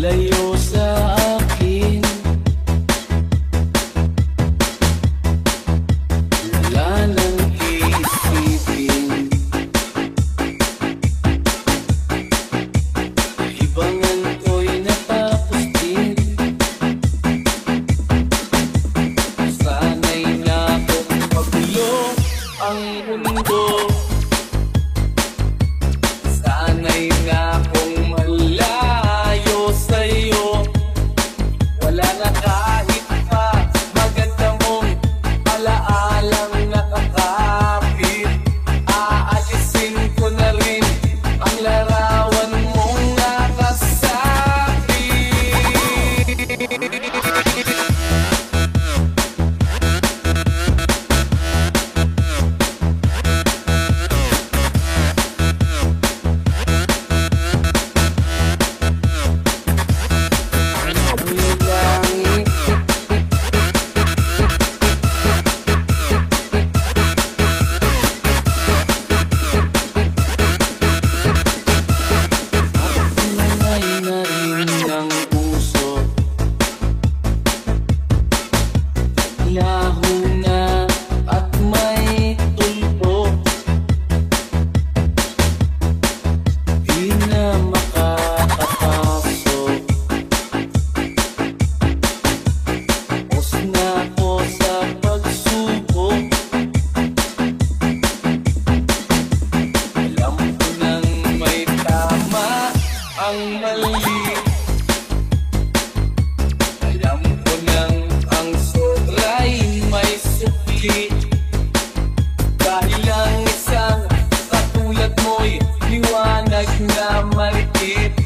لا يوسع love. Dahil ang isang katulad mo'y liwanag na maliit